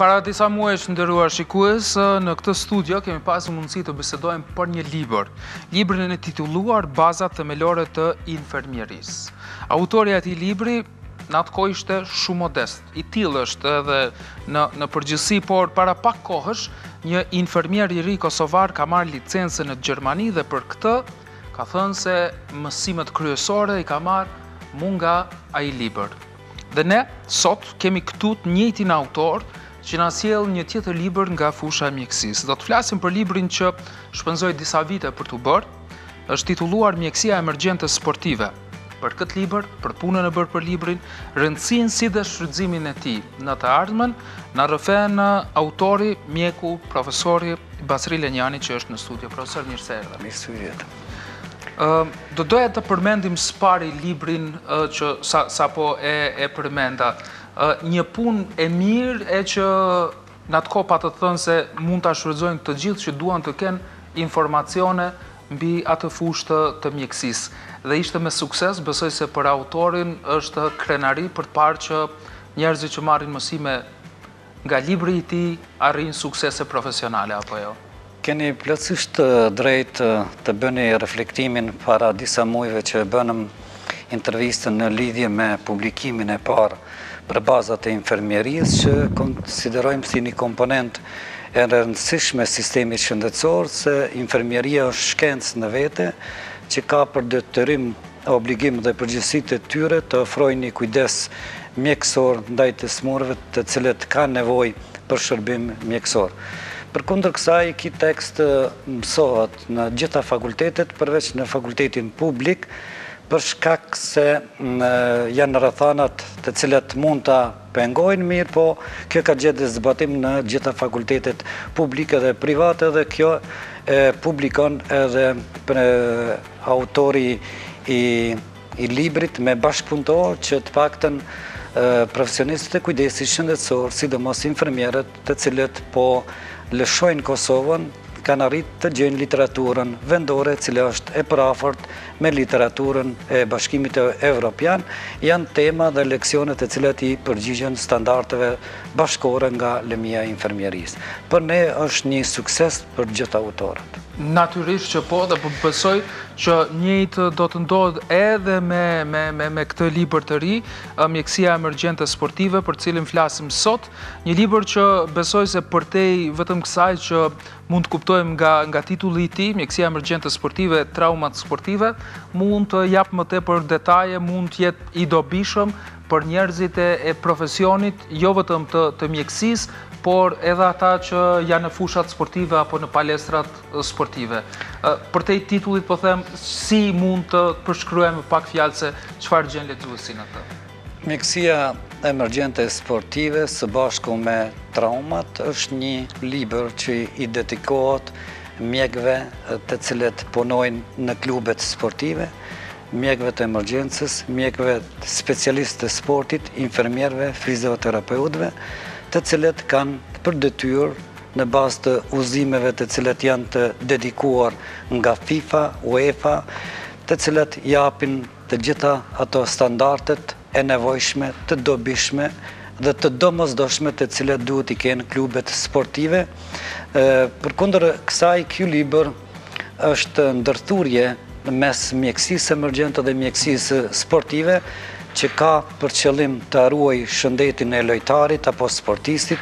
Para disa muajsh të nderuar shikues, në këtë studio kemi pasë mundësi të bisedojmë për një libër. Librin e titulluar Bazat Themelore të Infermierisë. Autori i atij libri në atë kohë ishte shumë modest. I tillë është edhe në, në përgjithësi, por para pak kohësh, një infermier i ri kosovar ka marrë licencën në Gjermani dhe për këtë Ka thënë se mësimet kryesore i ka marrë mu nga ai libër. Dhe ne, sot, kemi këtu të njëjtin autor që na sjell një tjetër libër nga fusha e mjekësisë. Do të flasim për librin që shpenzoi disa vite për t'u bërë, është titulluar Mjekësia Emergjente Sportive. për këtë libër, për punën e bërë për librin, rëndësinë si dhe shfrytëzimin e tij në të ardhmen, na rrëfen autori, mjeku, profesori Basri Lenjani që është në studio. Profesor, mirë se erdhe. Mirë se ju gjeta. do doja të përmendim së pari librin që sa, sa po e, e përmenda. një punë e mirë e që Në atë kohë patët thënë se mund ta shfrytëzojnë të gjithë që duan të kenë informacione mbi atë fushë të të mjekësisë. Dhe ishte me sukses, besoj se për autorin është krenari për të parë që njerëzit që marrin mësime nga libri i tij arrijnë suksese profesionale apo jo. Keni plotësisht të drejtë të bëni reflektimin para disa muajve që e bënëm intervistën në lidhje me publikimin e parë për bazat e infermierisë që konsiderojmë si një komponent e rëndësishme e sistemit shëndetësor se infermieria është shkencë në vete që ka për detyrim obligim dhe përgjegjësitë e tyre të ofrojnë një kujdes mjekësor ndaj të sëmurëve të cilët kanë nevojë për shërbim mjekësor. Përkundër kësaj, ky tekst mësohet në të gjitha fakultetet përveç në fakultetin publik për shkak se janë rrethanat të cilat mund ta pengojnë mirëpo kjo ka gjetë zbatim në gjitha fakultetet publike dhe private dhe kjo e publikon edhe autori i librit me bashkëpunëtorë që të paktën profesionistët e kujdesit shëndetësor sidomos infermierët të cilët po lëshojnë Kosovën, kanë arritë të gjejnë literaturën vendore, cila është e përafërt me literaturën e Bashkimit Evropian, janë tema dhe leksione të cilat i përgjigjen standarteve bashkëkohore nga lëmia e infermierisë. Për ne është një sukses për gjithë autorët. Natyrisht që po dhe po besoj që njëjtë do të ndodhë edhe me këtë libër të ri, mjekësia emergjente sportive, për të cilin flasim sot, Një libër që besoj se përtej vetëm kësaj që mund të kuptojmë nga, nga titulli i tij, mjekësia emergjente sportive, traumat sportive, mund të japë më tepër detaje, mund të jetë i dobishëm për njerëzit e, e profesionit, jo vetëm të, të mjekësisë, por edhe ata që janë në fushat sportive apo në palestrat sportive. Përtej titullit po them, si mund të përshkruajmë me pak fjalë se çfarë gjen lexuesi në të? Mjekësia Emergjente Sportive së bashku me Traumat është një libër që i dedikohet mjekëve të cilët punojnë në klubet sportive, mjekëve të emergjencës, mjekëve specialistë të sportit, infermierëve, fizioterapeutëve, të cilët kanë për detyrë në bazë të udhëzimeve të cilët janë të dedikuar nga FIFA, UEFA, të cilët japin të gjitha ato standardet e nevojshme, të dobishme dhe të domosdoshme të cilat duhet t'i kenë klubet sportive. Përkundër kësaj, ky libër është ndërthurje në mes mjekësisë emergjente dhe mjekësisë sportive, që ka për qëllim ta ruajë shëndetin e lojtarit apo sportistit,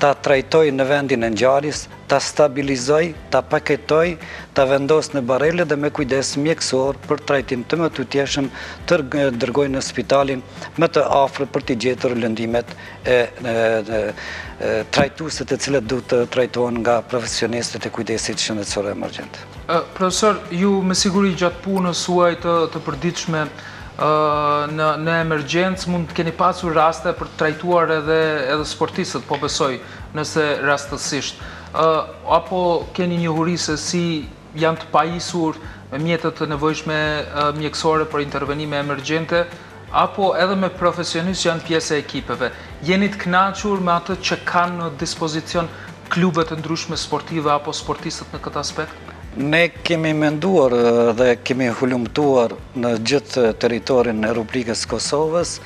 ta trajtojë në vendin e ngjarjes, ta stabilizojë, ta paketojë, ta vendosë në barele dhe me kujdes mjekësor për trajtim të mëtutjeshëm të dërgojë në spitalin më të afërt për t'i gjetur lëndimet e trajtuese të cilët duhet të trajtohen nga profesionistët e kujdesit shëndetësor emergjent. Profesor, ju me siguri gjatë punës suaj të përditshme në emergjencë mund të keni pasur raste për të trajtuar edhe sportistët, po besoj. nëse rastësisht ë apo keni njohuri se si janë të pajisur me mjete të nevojshme mjekësore për intervenime emergjente, apo edhe me profesionistë që janë pjesë e ekipeve. Jeni të kënaqur me atë që kanë në dispozicion klubet e ndryshme sportive apo sportistët në këtë aspekt? Ne kemi menduar dhe kemi hulumtuar në gjithë territorin e Republikës së Kosovës,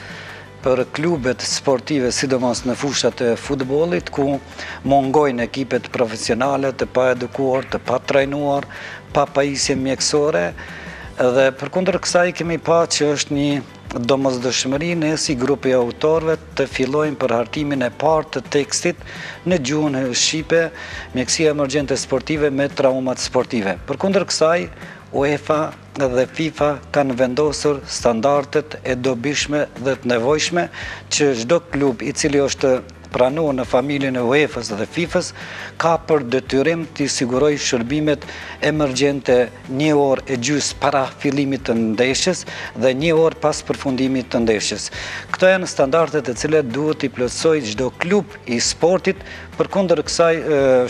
për klubet sportive sidomos në fushat e futbollit ku mungojnë ekipet profesionale të paedukuar, të patrajnuar, pa pajisje mjekësore dhe përkundër kësaj kemi pa që është një domosdoshmëri ne si grup i autorëve të fillojmë për hartimin e parë të tekstit në gjuhën shqipe mjekësia emergjente sportive me traumat sportive. Përkundër kësaj UEFA dhe FIFA kanë vendosur standardet e dobishme dhe të nevojshme që çdo klub i cili është pranuar në familjen e UEFA-s dhe FIFA-s ka për detyrim t'i sigurojë shërbimet emergjente një orë e gjysmë para fillimit të ndeshjes dhe një orë pas përfundimit të ndeshjes. Këto janë standarde të cilat duhet t'i plotësojë çdo klub i sportit, përkundër kësaj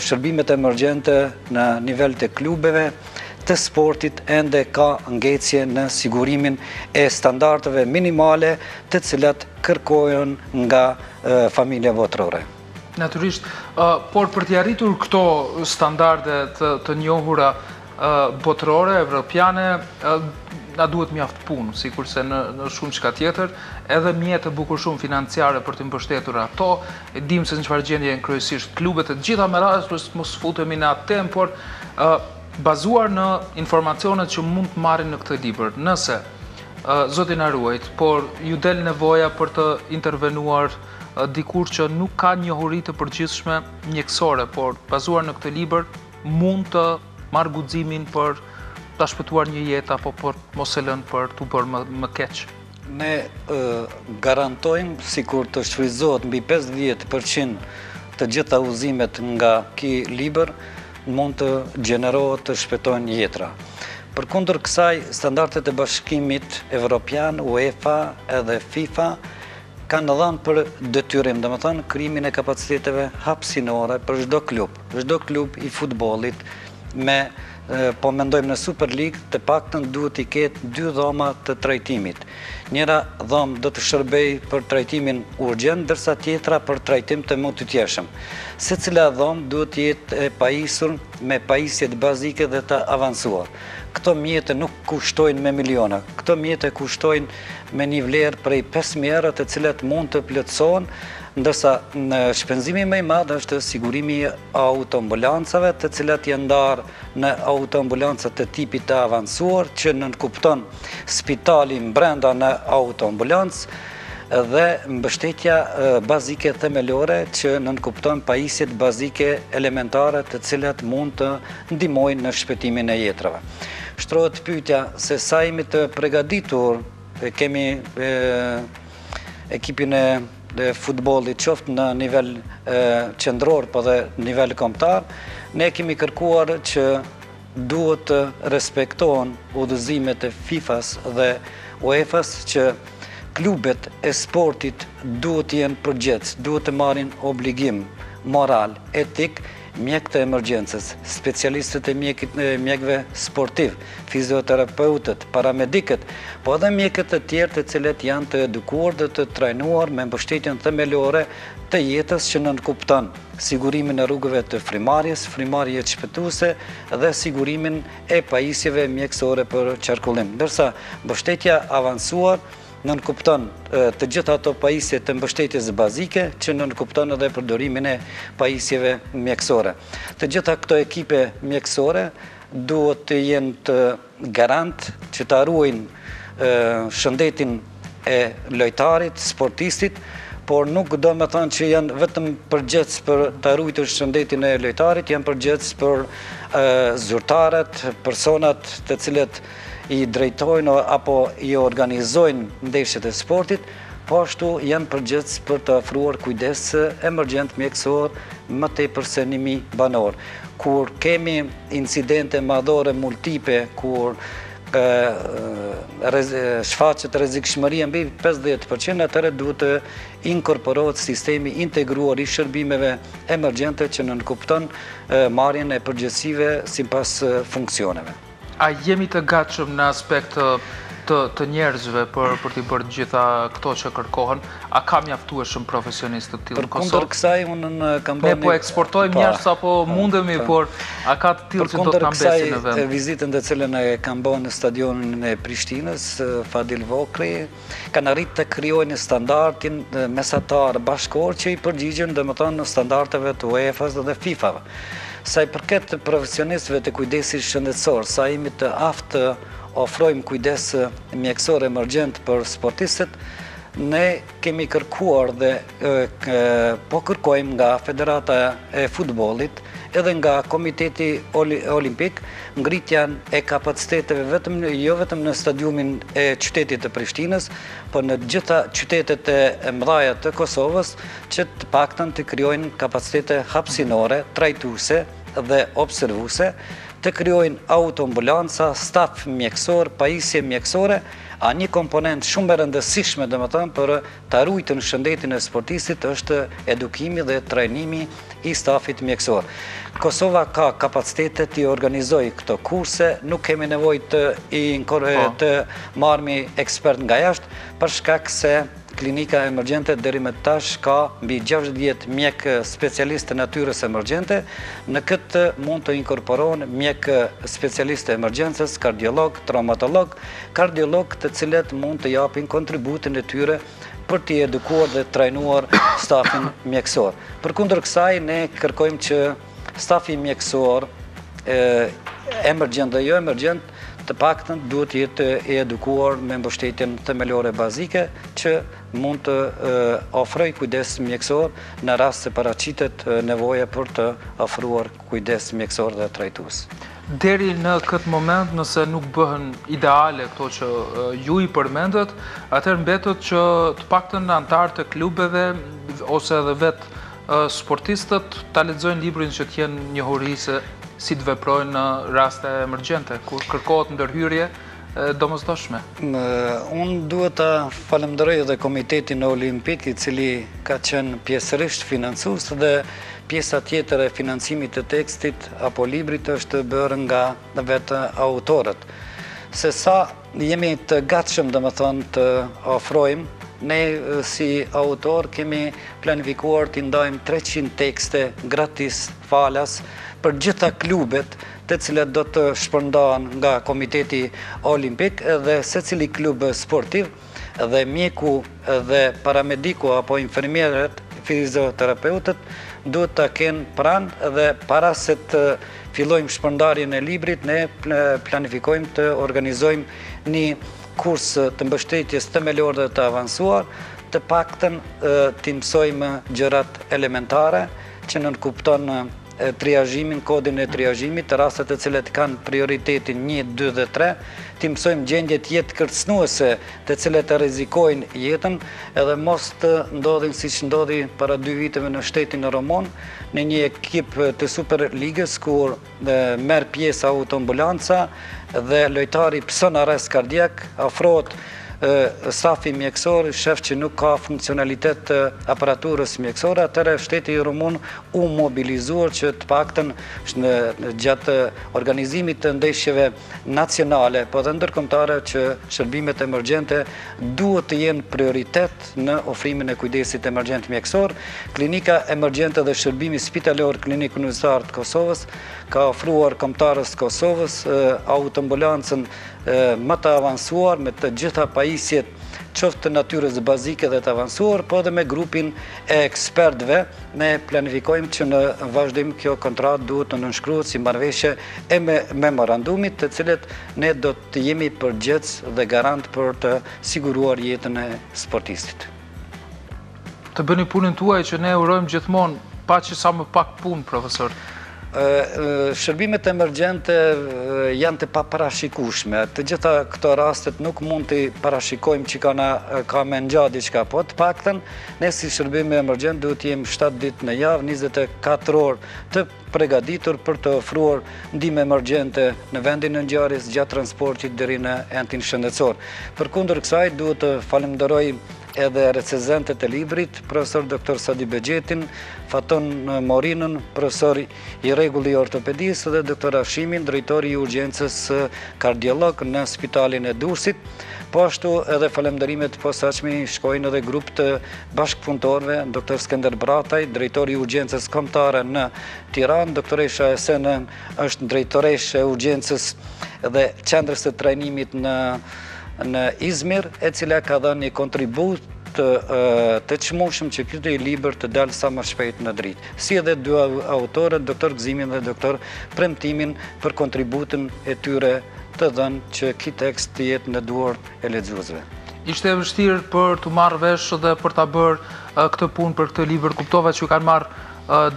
shërbimet emergjente në nivel të klubeve, të sportit ende ka ngecje në sigurimin e standardeve minimale të cilat kërkohen nga familja botërore. Natyrisht, por për t'i arritur këto standarde të njohura botërore, evropiane, na duhet mjaft punë, sikurse në shumë çka tjetër, edhe mjete bukur shumë financiare për t'i mbështetur ato, E dimë se në çfarë gjendje janë kryesisht klubet e të gjitha me radhë, për të mos u futemi në atë temë, por bazuar në informacionet që mund të marrin në këtë libër. Nëse zoti na ruajt, por iu del nevoja për të intervenuar dikujt që nuk ka njohuri të përgjithshme mjekësore, por bazuar në këtë libër mund të marrë guximin për ta shpëtuar një jetë apo për mos e lënë për t'u bërë më, më keq. Ne garantojmë sikur të shfrytëzohet mbi pesëdhjetë për qind të gjitha udhëzimet nga ky libër mund të gjenerohet të shpëtojnë jetra. Përkundër kësaj, standardet e Bashkimit Evropian, UEFA edhe FIFA kanë dhënë për detyrim, domethënë krijimin e kapaciteteve hapësinore për çdo klub. Çdo klub i futbollit me po mendojmë në Super Ligë, të paktën duhet t'i ketë dy dhoma të trajtimit. Njëra dhomë do të shërbejë për trajtimin urgjent, ndërsa tjetra për trajtim të mëtutjeshëm. Secila dhomë duhet të jetë e pajisur me pajisjet bazike dhe të avansuar. Këto mjete nuk kushtojnë me miliona. Këto mjete kushtojnë me një vlerë prej pesë mijë euro, të cilat mund të plotësohen Ndërsa, shpenzimi më i madh është sigurimi i autoambulancave, të cilat janë ndarë në autoambulanca të tipit të avancuar, që nënkupton spitalin brenda në autoambulancë, dhe mbështetja bazike themelore, që nënkupton pajisjet bazike elementare të cilat mund të ndihmojnë në shpëtimin e jetrave. Shtrohet pyetja se sa jemi të përgatitur, kemi ekipin e futbollit qoftë në nivel qendror po dhe në nivel kombëtar, ne kemi kërkuar që duhet të respektohen udhëzimet e FIFA-s dhe UEFA-s që klubet e sportit duhet të jenë përgjegjës, duhet të marrin obligim moral, etik, Mjekë të emergjencës, specialistët e mjekit e mjekëve sportivë, fizioterapeutët, paramedikët, po edhe mjekët të tjerë të cilët janë të edukuar dhe të trajnuar me mbështetjen themelore të jetës që nënkupton sigurimin e rrugëve të frymëmarrjes, frymëmarrje shpëtuese dhe sigurimin e pajisjeve mjekësore për qarkullim. Ndërsa, mbështetja e avancuar nënkupton të gjitha ato pajisje të mbështetjes bazike, që nënkupton edhe përdorimin e pajisjeve mjekësore. Të gjitha këto ekipe mjekësore duhet të jenë garant që ta ruajnë shëndetin e lojtarit, sportistit, por nuk domethënë që janë vetëm përgjegjës për ta ruajtur shëndetin e lojtarit, janë përgjegjës për zyrtarët, personat të cilët i drejtojnë apo i organizojnë ndeshjet e sportit, po ashtu janë përgjegjës për të ofruar kujdes emergjent mjekësor më tepër se një mijë banorë. Kur kemi incidente madhore multiple, kur shfaqet rrezikshmëria mbi pesëdhjetë për qind, atëherë duhet të inkorporohet sistemi i integruar i shërbimeve emergjente që nënkupton marrjen e përgjegjësive sipas funksioneve. A jemi të gatshëm në aspekt të njerëzve për për t'i bërë të gjitha këto që kërkohen? A ka mjaftueshëm profesionistë të tillë në Kosovë? Përkundër kësaj unë e kam bërë. Ne po eksportojmë njerëz sa po mundemi, por a ka të tillë që do të mbesin në vend? Përkundër kësaj vizitën të cilën e kam bërë në stadiumin e Prishtinës, Fadil Vokrri, kanë arritë të krijojnë standardin mesatar bashkëkohor që i përgjigjen domethënë standardeve të UEFA-s dhe FIFA-s. Sa i përket profesionistëve të kujdesit shëndetësor, sa jemi të aftë të ofrojmë kujdes mjekësor emergjent për sportistët, ne kemi kërkuar dhe po kërkojmë nga Federata e Futbollit edhe nga Komiteti Olimpik ngritjen e kapaciteteve vetëm jo vetëm në stadiumin e qytetit të Prishtinës, por në të gjitha qytetet e mëdhaja të Kosovës, që të paktën të krijojnë kapacitete hapësinore, trajtuese dhe observuese, të krijojnë autoambulanca, staf mjekësor, pajisje mjekësore, a një komponentë shumë e rëndësishme, domethënë për ta ruajtur shëndetin e sportistit është edukimi dhe trajnimi i stafit mjekësor. Kosova ka kapacitete t'i organizojë këto kurse, nuk kemi nevojë të po. marrmi ekspertë nga jashtë, për shkak se Klinika Emergjente deri më tash ka mbi gjashtëdhjetë mjekë specialistë të natyrës emergjente, në këtë mund të inkorporohen mjekë specialistë të emergjencës, kardiologë, traumatologë, kardiologë të cilët mund të japin kontributin e tyre për t'i edukuar dhe trajnuar stafin mjekësor. Përkundër kësaj, ne kërkojmë që stafi mjekësor, emergjent dhe jo emergjent, të paktën duhet të jetë i edukuar me mbështetjen themelore bazike që mund të ofrojë kujdes mjekësor në rast se paraqitet nevoja për të ofruar kujdes mjekësor dhe trajtues. Deri në këtë moment nëse nuk bëhen ideale këto që ju i përmendët, atëherë mbetet që të paktën anëtarët e klubeve ose edhe vet sportistët ta lexojnë librin që të jenë të njohur se si të veprojnë në raste emergjente, kur kërkohet ndërhyrje domosdoshme. Unë duhet ta falemderoj edhe komitetin olimpik i cili ka qenë pjesërisht financus dhe pjesa tjetër e financimit të tekstit apo librit është bërë nga vetë autorët. Se sa jemi të gatshëm domethënë të ofrojmë, ne si autorë kemi planifikuar t'i ndajmë 300 tekste gratis falas për gjitha klubet të cilat do të shpërndahen nga Komiteti Olimpik dhe secili klub sportiv dhe mjeku dhe paramediku apo infermierët, fizioterapeutët duhet ta kenë pranë dhe para se të fillojmë shpërndarjen e librit ne planifikojmë të organizojmë një kurs të mbështetjes themelore dhe të avansuar, të paktën t'i mësojmë gjërat elementare që nënkupton triazhimin, kodin e triazhimit, rastet të cilat kanë prioritetin 1, 2 dhe 3, t'i mësojmë gjendjet jetëkërcnuese të cilat e rrezikojnë jetën edhe mos të ndodhin siç ndodhi para dy viteve në shtetin rumun, në një ekip të superligës, kur merr pjesë autoambulanca dhe lojtari pëson arrest kardiak, afrohet stafi mjekësor, shef që nuk ka funksionalitet të aparaturës mjekësore, atëherë shteti rumun u mobilizuar që të paktën gjatë organizimit të ndeshjeve nacionale, po edhe ndërkombëtare që shërbimet emergjente duhet të jenë prioritet në ofrimin e kujdesit emergjent mjekësor. Klinika Emergjente dhe Shërbimi Spitalor Klinik Universitar të Kosovës ka ofruar kombëtarës së Kosovës autoambulancën më të avansuar me të gjitha pajisjet qoftë të natyrës bazike dhe të avansuar, po edhe me grupin e ekspertëve Ne planifikojmë që në vazhdim kjo kontratë duhet të nënshkruhet si marrëveshje e memorandumit, të cilat ne do të jemi përgjegjës dhe garant për të siguruar jetën e sportistit. Të bëni punën tuaj që ne urojmë gjithmonë, paçi sa më pak punë, profesor. Shërbimet emergjente janë të paparashikushme. Të gjitha këto rastet nuk mund t'i parashikojmë që ka me ngja diçka, po të paktën Ne si shërbim emergjent duhet të jemi 7 ditë në javë, 24 orë të pregaditur për të ofruar ndihmë emergjente në vendin e ngjarjes gjatë transportit deri në entin shëndetësor. Përkundër kësaj duhet të falëmderoj edhe recensentët e librit, profesor dr. Sadi Bexhetin, Faton Morinën, profesor I rregulli i ortopedisë dhe doktor Hashimin, drejtori i urgjencës kardiolog në spitalin e Durrësit. Po ashtu edhe falënderimet të posaçme i shkojnë edhe grupit të bashkëpunëtorëve, doktor Skënder Brataj, drejtori i urgjencës kombëtare në Tiranë, doktoresha Esena është drejtoreshë e urgjencës dhe qendrës së trajnimit në në Izmir, e cila ka dhënë një kontribut të çmueshëm që ky libër të dalë sa më shpejt në dritë. si edhe dy autorët, Doktor Gëzimin dhe Doktor Premtimin, për kontributin e tyre të dhënë që ky tekst të jetë në duart e lexuesve. Ishte e vështirë për t'u marrë vesh dhe për ta bërë këtë punë për këtë libër, kuptova që ju kanë marrë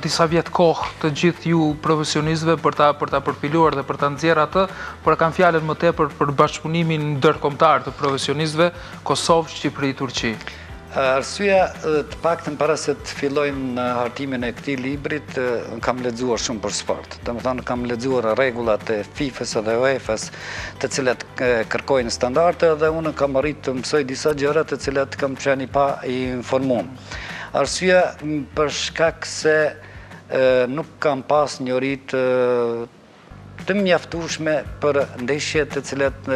disa vjet kohë të gjithë ju profesionistëve për ta për ta përpiluar dhe për ta nxjerrë atë, por e kam fjalën më tepër për bashkëpunimin ndërkombëtar të profesionistëve Kosovë, Shqipëri, Turqi. Arsyeja, të paktën para se të fillojmë hartimin e këtij librit, kam lexuar shumë për sport. Domethënë kam lexuar rregullat e FIFA-s dhe UEFA-s, të cilat kërkojnë standarde dhe unë kam arritur të mësoj disa gjëra të cilat kam qenë i pa informuar. Arsyeja për shkak se nuk kam pas njohuri të të mjaftueshme për ndeshjet të cilat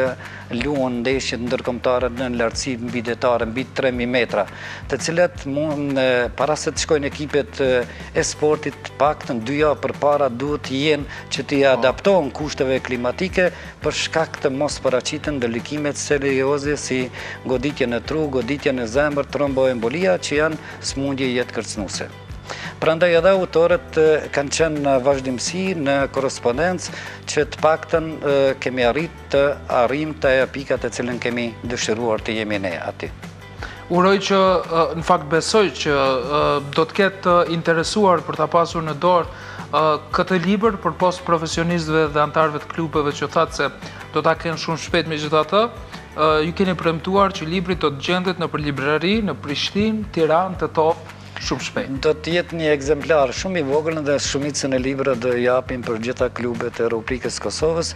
luhen ndeshjet ndërkombëtare në lartësi mbidetare, mbi tre mijë metra, të cilat mund para se të shkojnë ekipet e sportit, të paktën dy javë përpara duhet të jenë që t'i adaptohen kushteve klimatike për shkak të mos paraqiten ndërlikime serioze si goditje në tru, goditje në zemër, tromboembolia që janë sëmundje jetëkërcënuese. Prandaj edhe autorët kanë qenë në vazhdimësi në korrespondencë që të paktën kemi arrit të arrim te pika të cilën kemi dëshiruar të jemi ne aty. Uroj që në fakt besoj që do të ketë të interesuar për ta pasur në dorë këtë libër përpos profesionistëve dhe anëtarëve të klubeve që thatë se do ta kenë shumë shpejt, megjithatë, ju keni premtuar që libri do të gjendet nëpër librari, në Prishtinë, Tiranë, Tetovë, shumë shpejt. Do të jetë një ekzemplar shumë i vogël dhe shumicën e librave do i japim për gjitha klubet e Republikës së Kosovës,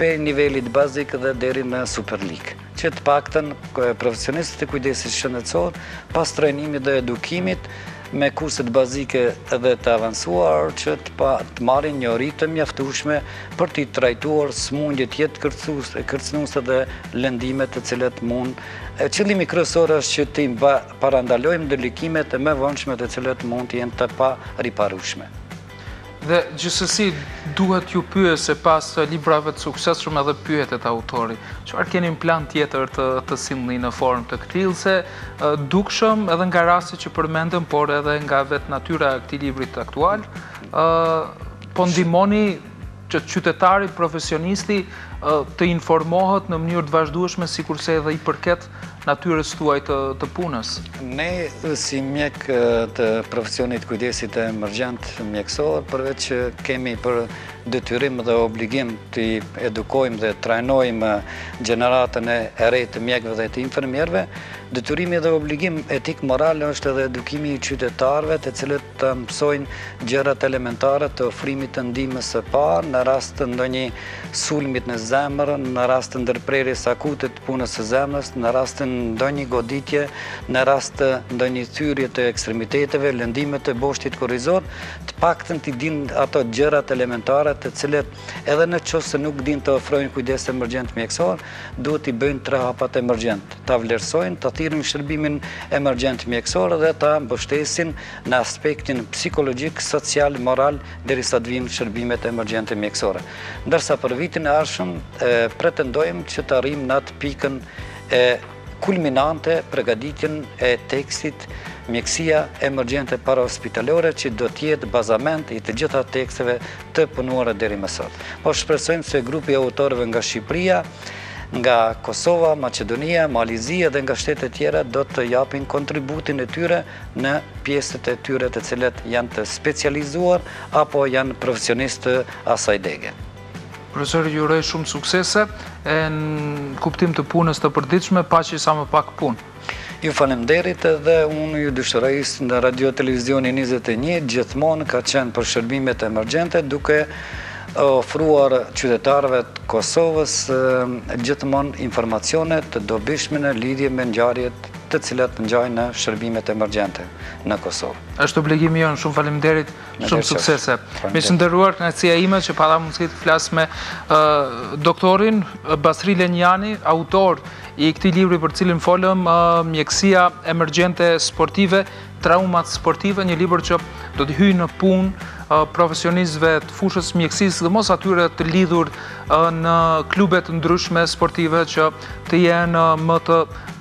prej nivelit bazik dhe deri në Superligë. Që të paktën profesionistët e kujdesit shëndetësor, pas trajnimit dhe edukimit, me kurset bazike dhe të avansuar që të marin njohuri të mjaftushme për t'i trajtuar sëmundjet jetëkërcënuese dhe lëndimet të cilat mund. Qëllimi kryesor është që t'i parandalojmë ndërlikimet e mëvonshme të cilat mund të jenë të pariparushme. Dhe gjithsesi duhet t'ju pyes se pas librave të suksesshëm edhe pyetet autori, çfarë keni në plan tjetër të sillni në formë të këtillë se dukshëm edhe nga rasti që përmendëm, por edhe nga vetë natyra e këtij librit aktual, ë po ndihmoni që qytetari profesionisti të informohet në mënyrë të vazhdueshme sikurse edhe i përket natyrës tuaj të punës? Ne si mjek të profesionit kujdesit emergjent mjekësor, përveç që kemi për detyrim dhe obligim të edukojmë dhe trajnojmë gjeneratën e re të mjekëve dhe të infermierëve, detyrimi dhe obligim etik moral është edhe edukimi i qytetarëve të cilët të mësojnë gjërat elementare të ofrimit të ndihmës së parë në rast të ndonjë sulmit në zemër, në rast të ndërprerjes akute të punës së zemrës, në rast të ndonjë goditje, në rast të ndonjë thyrje të ekstremiteteve, lëndime të boshtit kurrizor, të paktën t'i dinë ato gjërat elementare të cilat edhe në qoftë se nuk dinë të ofrojnë kujdes emergjent mjekësor, duhet t'i bëjnë tre hapat emergjent, ta vlerësojnë, ta thirrin shërbimin emergjent mjekësor dhe ta mbështesin në aspektin psikologjik, social, moral, derisa të vinë shërbimet emergjente mjekësore. Ndërsa për vitin e ardhshëm, pretendojmë që të arrijmë në atë pikën kulminante pregaditjen e tekstit mjekësia emergjente parahospitalore që do të jetë bazament i të gjitha teksteve të punuara deri më sot. Po shpresojmë se grupi i autorëve nga Shqipëria, nga Kosova, Maqedonia, Mali i Zi dhe nga shtetet tjera do të japin kontributin e tyre në pjesët e tyre të cilat janë të specializuar apo janë profesionistë të asaj dege. Profesor, ju uroj shumë suksese e në kuptim të punës të përditshme, paçi sa më pak punë. Ju faleminderit edhe unë ju dëshiroj se në Radio Televizioni 21 gjithmonë ka qenë për shërbimet emergjente duke ofruar qytetarëve të Kosovës gjithmonë informacione të dobishme në lidhje me ngjarjet të cilat ngjajnë në shërbimet emergjente në Kosovë. Është obligimi ynë, shumë faleminderit, shumë suksese. Miq të nderuar, kënaqësia ime që pata mundësi të flas me doktorin Basri Lenjani, autor I këtij libri për të cilin folëm, Mjekësia Emergjente Sportive, Traumat Sportive, një libër që do të hyjë në punë profesionistëve të fushës së mjekësisë sidomos atyre të lidhur në klube të ndryshme sportive që të jenë më të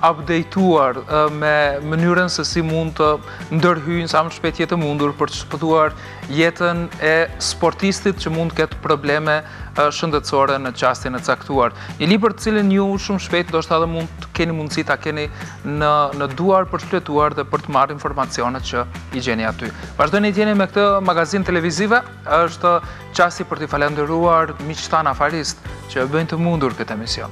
updateuar me mënyrën se si mund të ndërhyjnë sa më shpejt të jetë e mundur për të shpëtuar jetën e sportistit që mund të ketë probleme shëndetësore në çastin e caktuar. Një libër të cilin ju shumë shpejt ndoshta edhe mund të keni mundësi ta keni në duar për ta shfletuar dhe për të marrë informacionet që i gjeni aty. Vazhdoni të jeni me këtë magazinë televizive, është çasti për t'i falënderuar miqtë tanë afaristë që e bëjnë të mundur këtë emision.